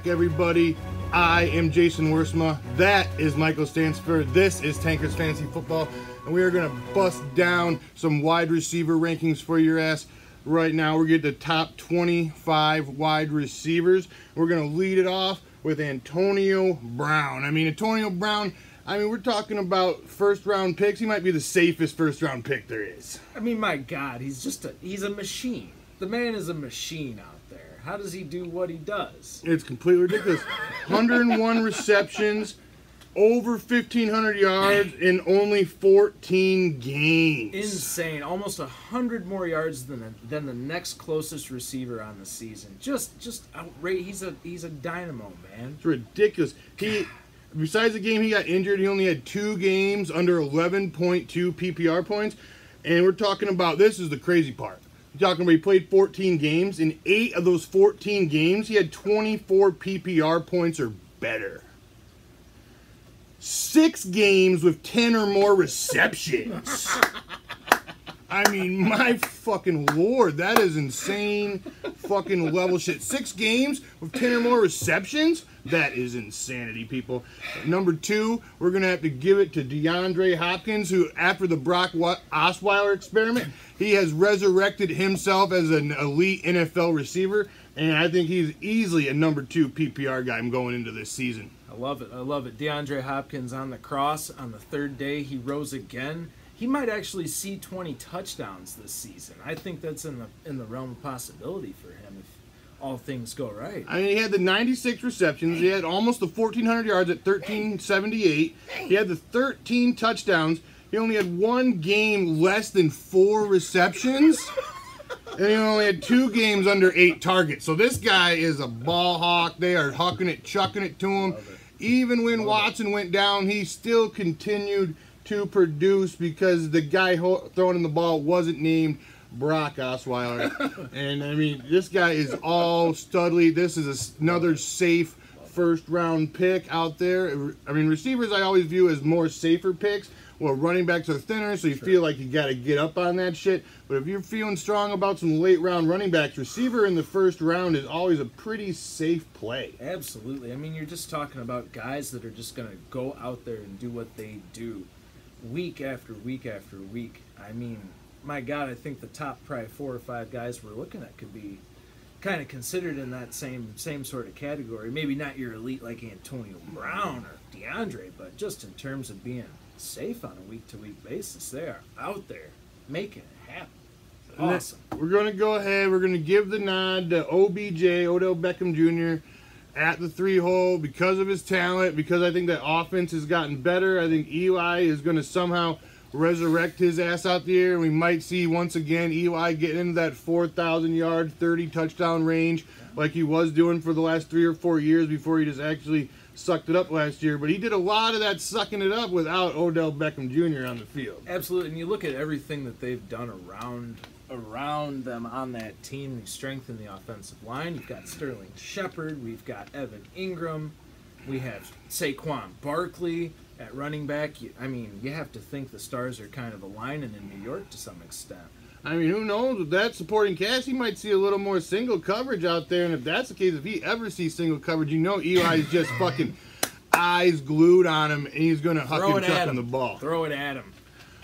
back, everybody. I am Jason Worsma. That is Michael Stansford. This is Tankers Fantasy Football. And we are going to bust down some wide receiver rankings for your ass. Right now, we're getting the top 25 wide receivers. We're going to lead it off with Antonio Brown. I mean, Antonio Brown, I mean, we're talking about first round picks. He might be the safest first round pick there is. I mean, my God, he's just a he's a machine. The man is a machine out. How does he do what he does? It's completely ridiculous. 101 receptions, over 1,500 yards in only 14 games. Insane. Almost a hundred more yards than than the next closest receiver on the season. Just just outrageous. He's a he's a dynamo, man. It's ridiculous. He, besides the game he got injured, he only had two games under 11.2 PPR points. And we're talking about this is the crazy part. Talking about he played 14 games. In eight of those 14 games, he had 24 PPR points or better. Six games with 10 or more receptions. I mean, my fucking lord, that is insane fucking level shit. Six games with 10 or more receptions? That is insanity, people. Number two, we're going to have to give it to DeAndre Hopkins, who, after the Brock Osweiler experiment, he has resurrected himself as an elite NFL receiver, and I think he's easily a number two PPR guy going into this season. I love it. I love it. DeAndre Hopkins on the cross on the third day, he rose again. He might actually see 20 touchdowns this season. I think that's in the in the realm of possibility for him if all things go right. I mean, he had the 96 receptions. He had almost the 1,400 yards at 1378. He had the 13 touchdowns. He only had one game less than four receptions. And he only had two games under eight targets. So this guy is a ball hawk. They are hucking it, chucking it to him. Even when Watson went down, he still continued to produce because the guy throwing in the ball wasn't named Brock Osweiler. and I mean, this guy is all studly. This is another safe first round pick out there. I mean, receivers I always view as more safer picks. Well, running backs are thinner, so you sure. feel like you got to get up on that shit. But if you're feeling strong about some late round running backs, receiver in the first round is always a pretty safe play. Absolutely. I mean, you're just talking about guys that are just going to go out there and do what they do week after week after week. I mean, my God, I think the top probably four or five guys we're looking at could be kind of considered in that same same sort of category. Maybe not your elite like Antonio Brown or DeAndre, but just in terms of being safe on a week to week basis, they are out there making it happen. Awesome. We're going to go ahead. We're going to give the nod to OBJ, Odell Beckham Jr. at the three hole because of his talent. Because I think that offense has gotten better. I think Eli is going to somehow resurrect his ass out there. We might see once again Eli get into that 4,000 yard, 30 touchdown range like he was doing for the last three or four years before he just actually sucked it up last year. But he did a lot of that sucking it up without Odell Beckham Jr. on the field. Absolutely, and you look at everything that they've done around around them on that team. They strengthen the offensive line. You've got Sterling Shepard. We've got Evan Engram. We have Saquon Barkley at running back, I mean, you have to think the stars are kind of aligning in New York to some extent. I mean, who knows? With that supporting cast, he might see a little more single coverage out there. And if that's the case, if he ever sees single coverage, you know Eli's just fucking eyes glued on him, and he's going to huck and chuck on the ball. Throw it at him.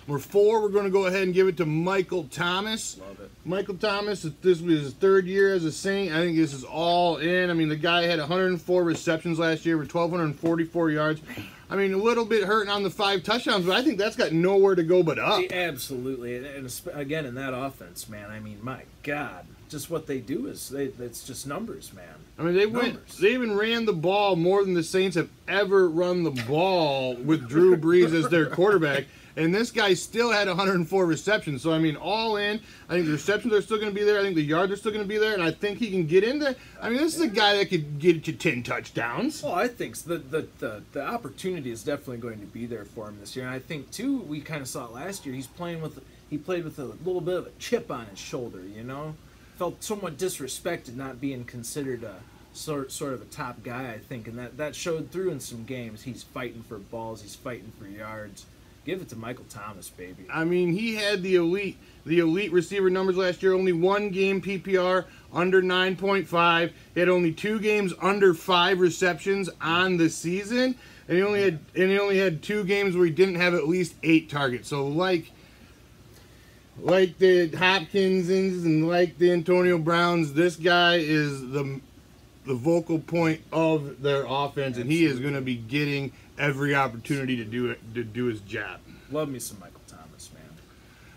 We're four. We're going to go ahead and give it to Michael Thomas. Love it. Michael Thomas, this was his third year as a Saint. I think this is all in. I mean, the guy had 104 receptions last year with 1,244 yards. I mean, a little bit hurting on the five touchdowns, but I think that's got nowhere to go but up. Absolutely. And again, in that offense, man, I mean, my God. Just what they do is they, it's just numbers, man. I mean, they numbers. went. They even ran the ball more than the Saints have ever run the ball with Drew Brees as their quarterback and this guy still had 104 receptions. So I mean, all in, I think the receptions are still going to be there. I think the yards are still going to be there, and I think he can get into. I mean, this is a guy that could get you 10 touchdowns. Well, I think so. the, the the the opportunity is definitely going to be there for him this year, and I think too we kind of saw it last year. He's playing with he played with a little bit of a chip on his shoulder, you know, felt somewhat disrespected not being considered a sort sort of a top guy, I think, and that that showed through in some games. He's fighting for balls, he's fighting for yards Give it to Michael Thomas, baby. I mean, he had the elite the elite receiver numbers last year. Only one game PPR under 9.5. He had only two games under five receptions on the season, and he only had and he only had two games where he didn't have at least eight targets. So like like the Hopkins and like the Antonio Browns, this guy is the the vocal point of their offense, and he is going to be getting every opportunity to do it to do his job. Love me some Michael Thomas, man.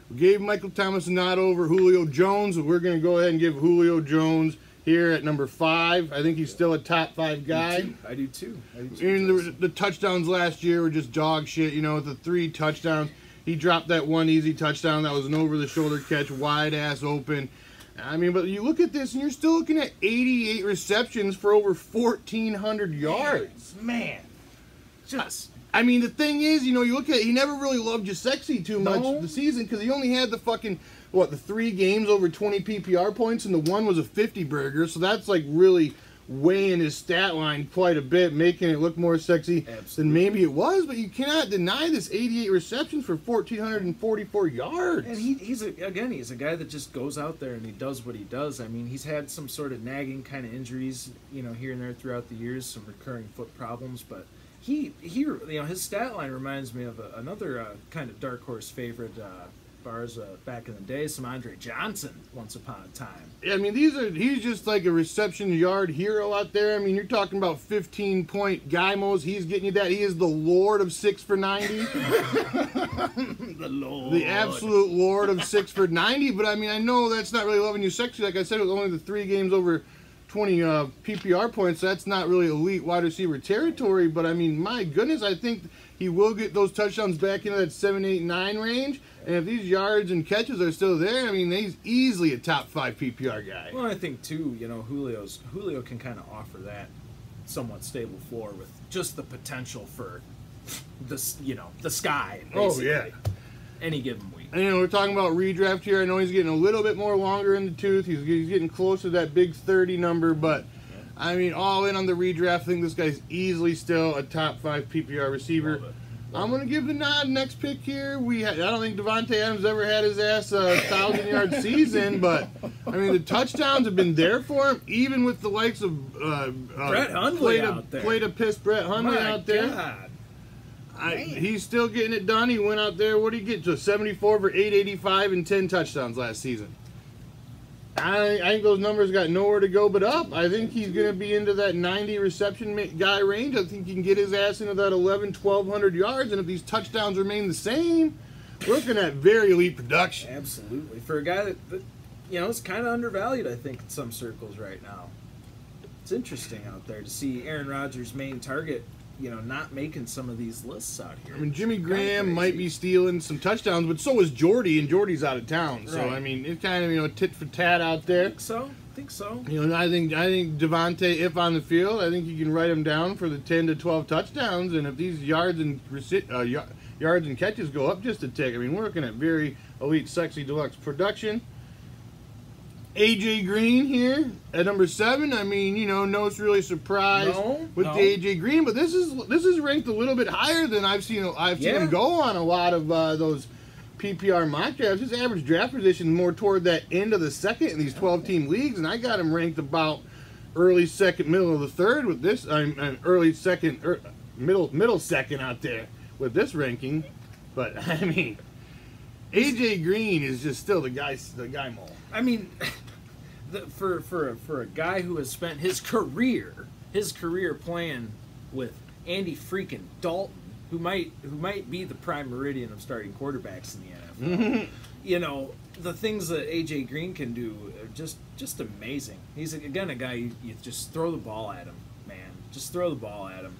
We gave Michael Thomas a nod over Julio Jones. We're going to go ahead and give Julio Jones here at number five. I think he's still a top five guy. I do too. I do too. And the, the touchdowns last year were just dog shit. You know, the three touchdowns. He dropped that one easy touchdown. That was an over the shoulder catch, wide ass open. I mean, but you look at this and you're still looking at 88 receptions for over 1,400 yards. Man, just I mean, the thing is, you know, you look at he never really loved you sexy too much No. the season because he only had the fucking what the three games over 20 PPR points and the one was a 50 burger, so that's like really weighing his stat line quite a bit, making it look more sexy than maybe it was. But you cannot deny this 88 receptions for 1,444 yards. and he, he's a, again he's a guy that just goes out there and he does what he does. I mean, he's had some sort of nagging kind of injuries, you know, here and there throughout the years, some recurring foot problems, but. He, he, you know, his stat line reminds me of a, another uh, kind of dark horse favorite, uh, bars uh, back in the day, some Andre Johnson once upon a time. Yeah, I mean, these are he's just like a reception yard hero out there. I mean, you're talking about 15 point Guymos. He's getting you that. He is the lord of six for 90. The Lord. the absolute lord of six for 90. But I mean, I know that's not really loving you sexy. Like I said, it was only the three games over 20 uh, PPR points. That's not really elite wide receiver territory. But I mean, my goodness, I think he will get those touchdowns back into that seven, eight, nine range. And if these yards and catches are still there, I mean, he's easily a top five PPR guy. Well, I think too, you know, Julio's Julio can kind of offer that somewhat stable floor with just the potential for this, you know, the sky. Oh, yeah. Any given week. And, you know, we're talking about redraft here. I know he's getting a little bit more longer in the tooth. He's, he's getting close to that big 30 number, but I mean, all in on the redraft. thing. this guy's easily still a top five PPR receiver. I'm going to give the nod. Next pick here. We ha- I don't think Davante Adams ever had his ass a thousand yard season, but I mean the touchdowns have been there for him, even with the likes of uh, uh, Brett Hundley played a, out there. Played a piss Brett Hundley My out there. God. I, he's still getting it done. He went out there. What did he get to? 74 for 885 and 10 touchdowns last season. I, I think those numbers got nowhere to go but up. I think he's going to be into that 90 reception guy range. I think he can get his ass into that 11, 1200 yards. And if these touchdowns remain the same, we're looking at very elite production. Absolutely. For a guy that, that you know, is kind of undervalued, I think, in some circles right now. It's interesting out there to see Aaron Rodgers' main target, you know, not making some of these lists out here. I mean, Jimmy Graham might be stealing some touchdowns, but so is Jordy, and Jordy's out of town. So I mean, it's kind of you know tit for tat out I there. think so. I think so. You know, I think I think Davante, if on the field, I think you can write him down for the ten to twelve touchdowns, and if these yards and uh, yards and catches go up just a tick, I mean, we're looking at very elite, sexy deluxe production. AJ Green here at number seven. I mean, you know, no it's really surprise No, with no. the AJ Green, but this is this is ranked a little bit higher than I've seen. I've seen Yeah. him go on a lot of uh, those PPR mock drafts. His average draft position more toward that end of the second in these 12 team leagues, and I got him ranked about early second, middle of the third with this. I'm, I'm early second, er, middle middle second out there with this ranking. But I mean, AJ Green is just still the guy, the guy mole. I mean, the, for for for a guy who has spent his career his career playing with Andy freaking Dalton, who might who might be the prime meridian of starting quarterbacks in the NFL. Mm-hmm. you know, the things that AJ Green can do are just just amazing. He's again a guy you, you just throw the ball at him, man. Just throw the ball at him.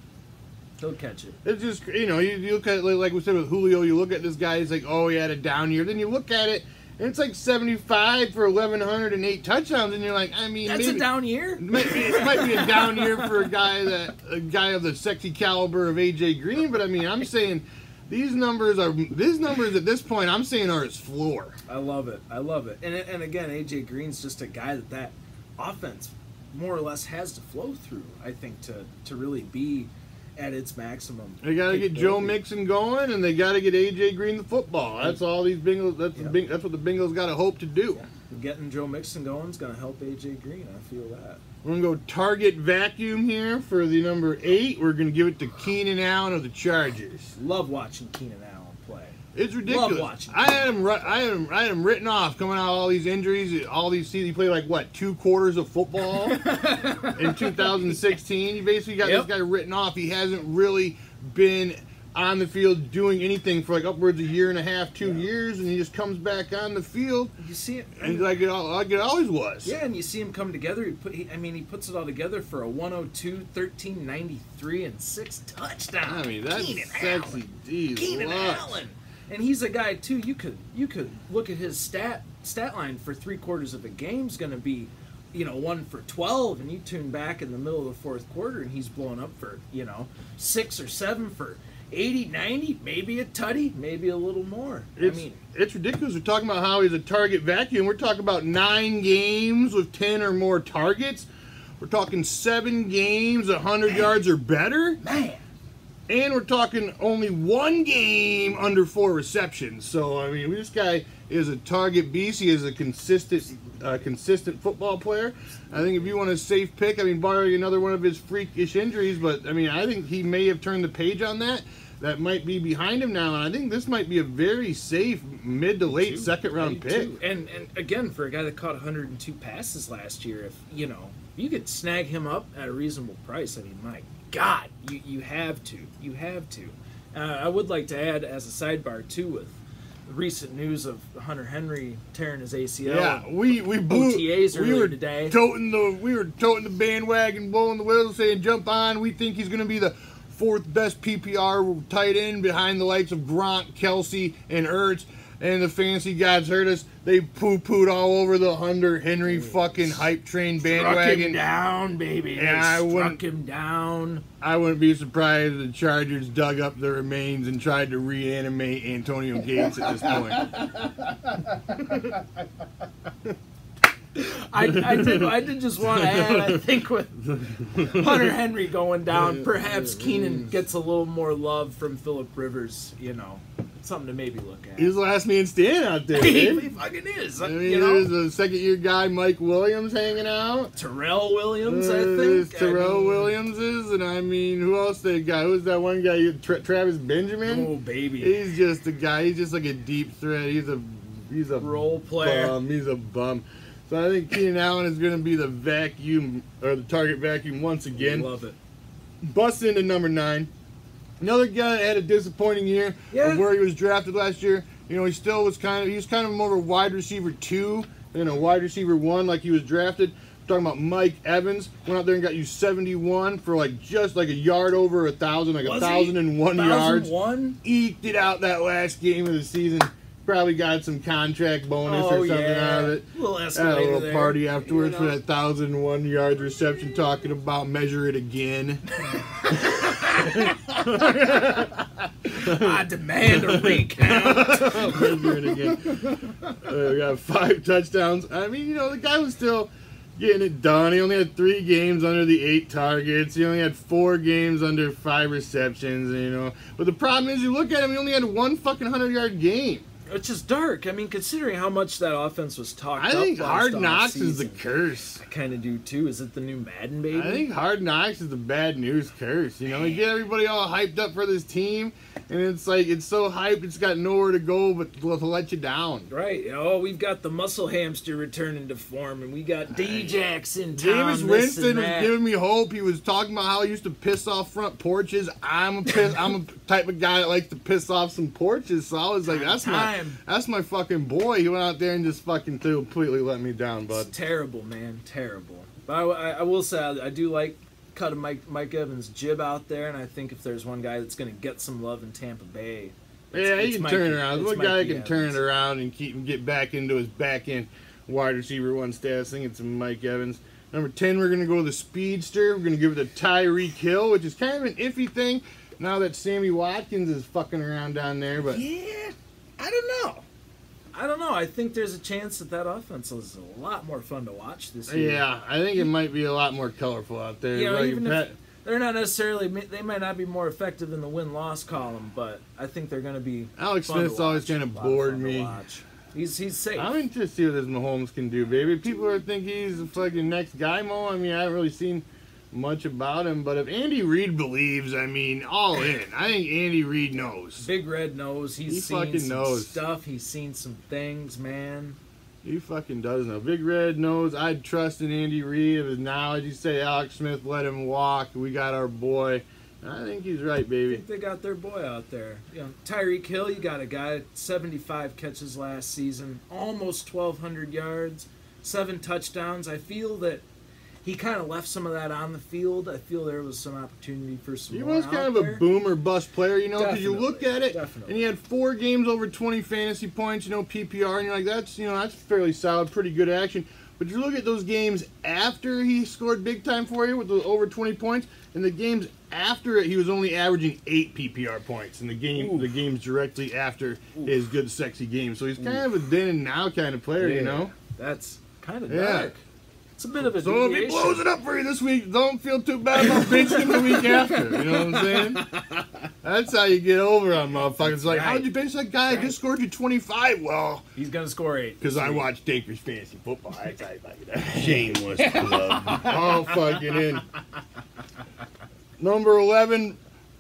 He'll catch it. It's just you know you, you look at it like, like we said with Julio, you look at this guy, he's like, oh he had a down year. Then you look at it, and it's like 75 for 1108 touchdowns, and you're like, I mean, That's maybe, a down year. It might, be, it might be a down year for a guy that a guy of the sexy caliber of AJ Green, but I mean, I'm saying these numbers are these numbers at this point. I'm saying are his floor. I love it. I love it. And and again, AJ Green's just a guy that that offense more or less has to flow through. I think to to really be at its maximum. They got to get Joe. Mixon going, and they got to get AJ Green the football. That's all these Bengals. That's the Yeah. That's what the Bengals got to hope to do. Yeah. Getting Joe Mixon going is going to help AJ Green. I feel that. We're gonna go target vacuum here for the number eight. We're gonna give it to Keenan Allen of the Chargers. Love watching Keenan Allen. It's ridiculous. I had him. I had him. I had him written off coming out of all these injuries. All these seasons. He played like what two quarters of football in 2016. You basically got Yep. this guy written off. He hasn't really been on the field doing anything for like upwards of a year and a half, two Yeah. years, and he just comes back on the field You see it, and like it, like it always was. yeah, and you see him come together. He put, he, I mean, he puts it all together for a 102, 13, 93, and six touchdowns. I mean that's Keenan sexy. Allen. Geez, Keenan. Allen. And he's a guy too. You could you could look at his stat stat line for three quarters of a game's going to be, you know, one for twelve, and you tune back in the middle of the fourth quarter, and he's blowing up for you know six or seven for 80, 90, maybe a tutty, maybe a little more. It's, I mean, it's ridiculous. We're talking about how he's a target vacuum. We're talking about nine games with 10 or more targets. We're talking seven games, 100 yards or better. man, And we're talking only one game under four receptions. So, I mean, this guy is a target beast. He is a consistent uh, consistent football player. I think if you want a safe pick, I mean, barring another one of his freakish injuries, but I mean, I think he may have turned the page on that. That might be behind him now, and I think this might be a very safe mid to late Two. second round pick. And and again, for a guy that caught 102 passes last year, if you know you could snag him up at a reasonable price, I mean, my God, you you have to, you have to. Uh, I would like to add as a sidebar too with the recent news of Hunter Henry tearing his ACL. Yeah, we we blew, OTAs we were today. toting the we were toting the bandwagon, blowing the whistle, saying jump on. We think he's going to be the fourth best PPR tight end behind the likes of Gronk, Kelce, and Ertz. And the fancy gods heard us. They poo pooed all over the Hunter Henry fucking hype train bandwagon. Struck him down, baby. Yeah, They I struck him down. I wouldn't be surprised if the Chargers dug up the remains and tried to reanimate Antonio Gates at this point. I, I did. I did just want to add. I think with Hunter Henry going down, perhaps Keenan gets a little more love from Philip Rivers. You know, something to maybe look at. He's the last man standing out there. he, he fucking is. I mean, you know, there's a second year guy, Mike Williams, hanging out. Tyrell Williams. Uh, I think I Tyrell mean, Williams is, and I mean, who else they got? Who's that one guy? Tra- Travis Benjamin. Oh baby, He's just a guy. He's just like a deep threat. He's a he's a role player. bum. He's a bum. So I think Keenan Allen is going to be the vacuum or the target vacuum once again. Love it. Bust into number nine. Another guy that had a disappointing year Yeah. of where he was drafted last year. You know, he still was kind of he was kind of more of a wide receiver two than a wide receiver one like he was drafted. talking about Mike Evans went out there and got you 71 for like just like a yard over a thousand, like a Was he? thousand and one yards. One Eked it out that last game of the season. Probably got some contract bonus Oh or something yeah, out of it. little Had a little there, party afterwards you for that thousand and one yard reception, talking about measure it again. I demand a recount. it again. Uh, we got five touchdowns. I mean, you know, the guy was still getting it done. He only had three games under the eight targets. He only had four games under five receptions. You know, but the problem is, you look at him. He only had one fucking hundred yard game. Which is dark. I mean, considering how much that offense was talked I up think Hard Knocks is the curse. I kind of do too. Is it the new Madden baby? I think Hard Knocks is the bad news curse. You know, you get everybody all hyped up for this team, and it's like it's so hyped, it's got nowhere to go but to let you down. Right. Oh, we've got the muscle hamster returning to form, and we got D-Jax in town. Jameis this Winston was giving me hope. He was talking about how he used to piss off front porches. I'm a piss, I'm a type of guy that likes to piss off some porches. So I was like, that's my Time. that's my fucking boy. He went out there and just fucking completely let me down, bud. It's terrible, man. Terrible. But I, I, I will say, I, I do like cutting Mike, Mike Evans' jib out there, and I think if there's one guy that's going to get some love in Tampa Bay, it's- Yeah, he can Mikey- turn it around. One guy can turn Evans. it around and keep and get back into his back end wide receiver one status. I think it's Mike Evans. Number ten, we're gonna go with the speedster. We're gonna give it to Tyreek Hill, which is kind of an iffy thing now that Sammy Watkins is fucking around down there. But Yeah, I don't know. I don't know. I think there's a chance that that offense is a lot more fun to watch this year. yeah, I think it might be a lot more colorful out there. Yeah, Like, even Pat- if they're not necessarily. They might not be more effective in the win loss column, but I think they're going to be. Alex fun Smith's always watch. kinda A lot bored me. He's he's safe. I'm interested to see what this Mahomes can do, baby. People are thinking he's the fucking next guy, Mo. I mean, I haven't really seen much about him, but if Andy Reid believes, I mean, all in. I think Andy Reid knows. Big Red knows. He's He seen fucking some knows. stuff. He's seen some things, man. He fucking does know. Big Red knows. I'd trust in Andy Reid of his knowledge. You say Alex Smith, let him walk. We got our boy. I think he's right, I baby. think they got their boy out there. You know, Tyreek Hill, you got a guy 75 catches last season, almost 1,200 yards, seven touchdowns. I feel that he kind of left some of that on the field. I feel there was some opportunity for some. He was kind of a there. boom or bust player, you know, because you look at it definitely. and he had four games over 20 fantasy points, you know, PPR, and you're like, that's, you know, that's fairly solid, pretty good action. But you look at those games after he scored big time for you with the over 20 points, and the games after it, he was only averaging eight PPR points in the game, Oof. the games directly after his good, sexy game. So he's kind of a then and now kind of player, you know. That's kind of Yeah. dark. It's a bit of a So if he deviation. blows it up for you this week, don't feel too bad about benching him the week after. You know what I'm saying? That's how you get over on motherfuckers. It's like, right. how'd you bench that guy? I just scored you 25. Well, He's gonna score eight. because I watched Tanker's fantasy football. That's how you like that. Shameless plug. All fucking in. Number 11,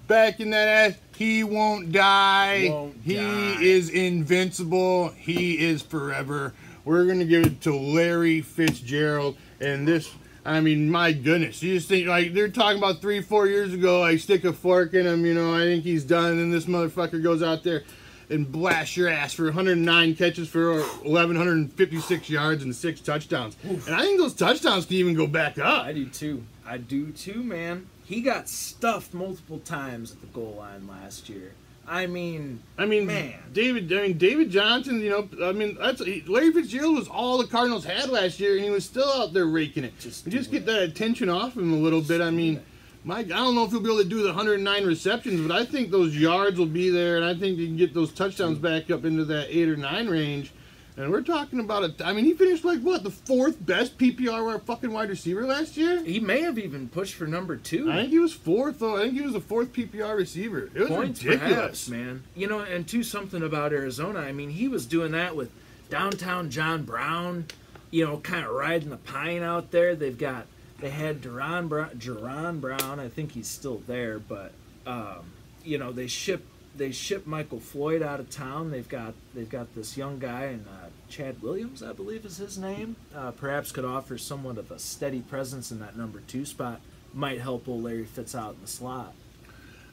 back in that ass. He won't die. Won't he die. is invincible. He is forever. We're gonna give it to Larry Fitzgerald, and this. I mean, my goodness, you just think like they're talking about three, four years ago. I stick a fork in him, you know. I think he's done, and this motherfucker goes out there and blasts your ass for 109 catches for 1156 yards and six touchdowns. And I think those touchdowns can even go back up. I do too. I do too, man. He got stuffed multiple times at the goal line last year. I mean, I mean, Man. David. I mean, David Johnson. You know, I mean, that's Larry Fitzgerald was all the Cardinals had last year, and he was still out there raking it. Just Just, just doing get that attention off him a little bit. I mean, Mike, I don't know if he'll be able to do the 109 receptions, but I think those yards will be there, and I think you can get those touchdowns mm. back up into that eight or nine range. And we're talking about a. I mean, he finished like what the fourth best PPR fucking wide receiver last year. he may have even pushed for number two. I think he was fourth though. I think he was the fourth PPR receiver. It was points ridiculous, perhaps, man. You know, and to something about Arizona. I mean, he was doing that with downtown John Brown. You know, kind of riding the pine out there. They've got they had Duran Brown, Jaron Brown. I think he's still there, but um, you know they ship they ship Michael Floyd out of town. They've got they've got this young guy and uh, Chad Williams, I believe is his name. Uh, perhaps could offer somewhat of a steady presence in that number two spot. Might help old Larry Fitz out in the slot.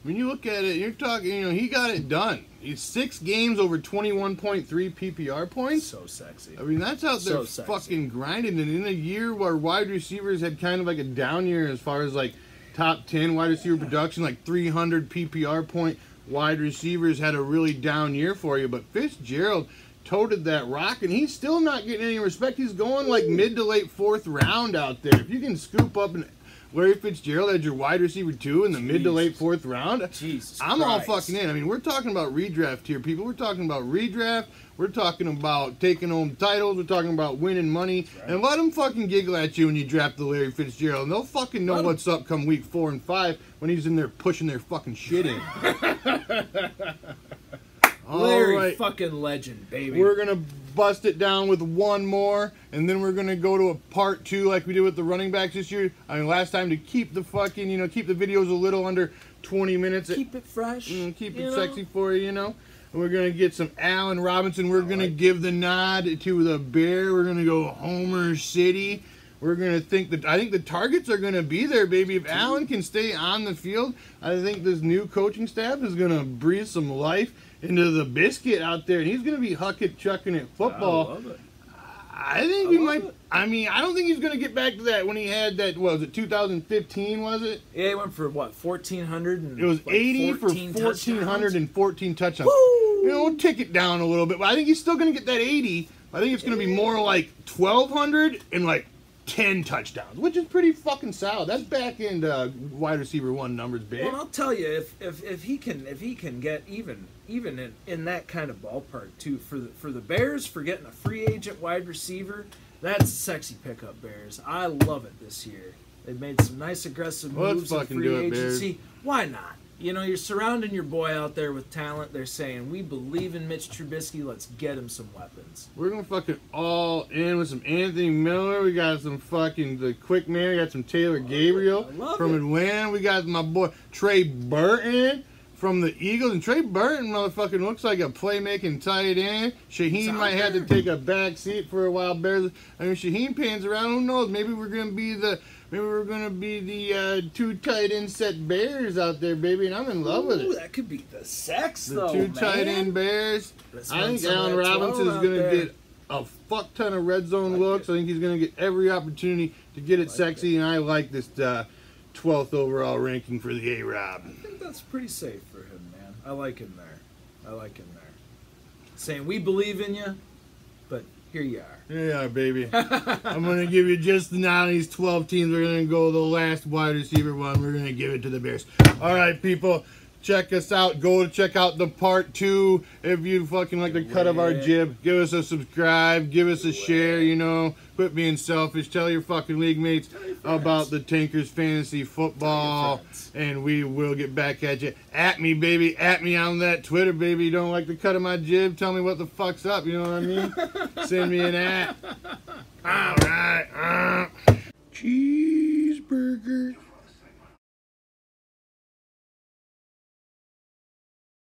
When you look at it, you're talking. You know, he got it done. He's six games over 21.3 PPR points. So sexy. I mean, that's out there So fucking grinding. And in a year where wide receivers had kind of like a down year as far as like top 10 wide receiver production, like 300 PPR point wide receivers had a really down year for you. But Fitzgerald toted that rock, and he's still not getting any respect. He's going like mid to late fourth round out there. If you can scoop up an Larry Fitzgerald as your wide receiver two in the mid to late fourth round, Jesus I'm all fucking in. I mean, we're talking about redraft here, people. We're talking about redraft. We're talking about taking home titles. We're talking about winning money. And let them fucking giggle at you when you draft the Larry Fitzgerald. And they'll fucking know Let what's up come week four and five when he's in there pushing their fucking shit in. All Larry right. fucking legend, baby. We're gonna bust it down with one more, and then we're gonna go to a part two like we did with the running backs this year. I mean, last time to keep the fucking, you know, keep the videos a little under 20 minutes. keep it fresh. Mm, keep it know? sexy for you, you know. And we're gonna get some Allen Robinson. We're gonna give the nod to the Bear. We're gonna go Homer City. We're gonna think that I think the targets are gonna be there, baby. If Allen can stay on the field, I think this new coaching staff is gonna breathe some life into the biscuit out there, and he's gonna be hucket chucking at I football. it. I think I he love might. it. I mean, I don't think he's gonna get back to that when he had that. What was it 2015? Was it? Yeah, he went for what, 1,400? And It was like 80 for 14 1,414 touchdowns. Woo! You know, we'll tick it down a little bit, but I think he's still going to get that 80. I think it's going to be more like 1,200 and like 10 touchdowns, which is pretty fucking solid. That's back end uh, wide receiver one numbers, big. Well, I'll tell you, if, if, if he can if he can get even even in, in that kind of ballpark too for the for the Bears for getting a free agent wide receiver, that's a sexy pickup. Bears, I love it this year. They've made some nice aggressive moves in free do it, agency. Why not? You know, you're surrounding your boy out there with talent. They're saying, we believe in Mitch Trubisky. Let's get him some weapons. We're gonna fucking all in with some Anthony Miller. We got some fucking the quick man. We got some Taylor Gabriel love from it. Atlanta. We got my boy Trey Burton from the Eagles. And Trey Burton, motherfucking, looks like a playmaking tight end. Shaheen might have to take a back seat for a while. Bears. I mean, Shaheen pans around. Who knows? Maybe we're gonna be the. Maybe we're gonna be the uh, two tight end set Bears out there, baby, and I'm in love with Ooh, it. that could be the sex, The though. two man. tight end Bears. Let's I think Allen that 12 Robinson is going to there. get a fuck ton of red zone Like looks. it. I think he's going to get every opportunity to get it Like sexy, and I like this uh, 12th overall ranking for the A Rob. I think that's pretty safe for him, man. I like him there. I like him there. Saying we believe in you, here you are. Here you are, baby. I'm going to give you just now these 12 teams. We're going to go the last wide receiver one. We're going to give it to the Bears. All right, people. Check us out. Go to check out the part two. If you fucking like the cut of our jib, give us a subscribe, give us a share. You know, quit being selfish. Tell your fucking league mates Tell your friends. about the Tankers fantasy football, and we will get back at you. At me, baby. At me on that Twitter, baby. You don't like the cut of my jib? Tell me what the fuck's up. You know what I mean? Send me an at. All right. Uh.